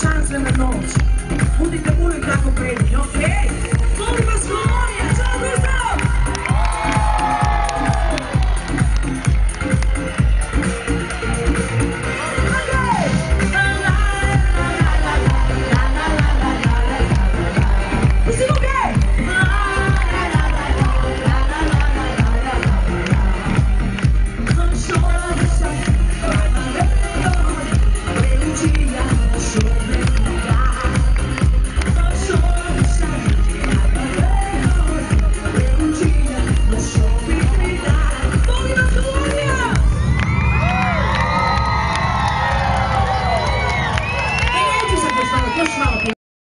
chance na noche. Un dito ok.